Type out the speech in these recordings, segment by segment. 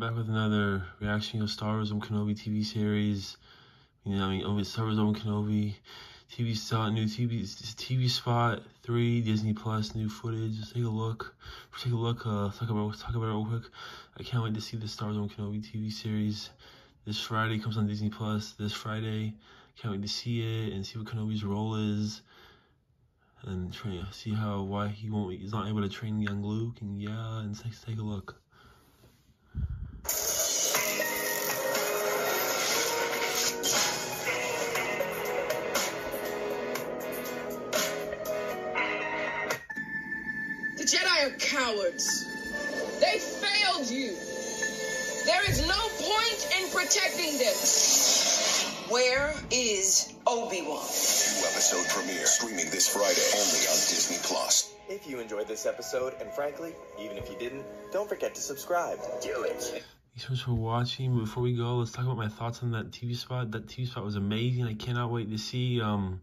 Back with another reaction of Star Wars Obi Kenobi TV series. You know, I mean, Star Wars Obi Kenobi TV spot, new TV TV spot three Disney Plus new footage. Take a look. Take a look. Uh, talk about talk about it real quick. I can't wait to see the Star Wars Obi Kenobi TV series. This Friday comes on Disney Plus. This Friday, can't wait to see it and see what Kenobi's role is and train, see how why he won't he's not able to train young Luke and yeah and take take a look. Jedi are cowards. They failed you. There is no point in protecting them. Where is Obi-Wan? New episode premiere streaming this Friday only on Disney Plus. If you enjoyed this episode, and frankly, even if you didn't, don't forget to subscribe. Do it. Thanks so much for watching. Before we go, let's talk about my thoughts on that TV spot. That TV spot was amazing. I cannot wait to see um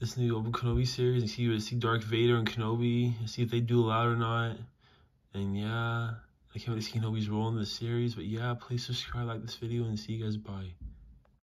this new Obi Kenobi series and see see Darth Vader and Kenobi and see if they do a lot or not. And yeah, I can't wait to see Kenobi's role in the series. But yeah, please subscribe, like this video, and see you guys. Bye.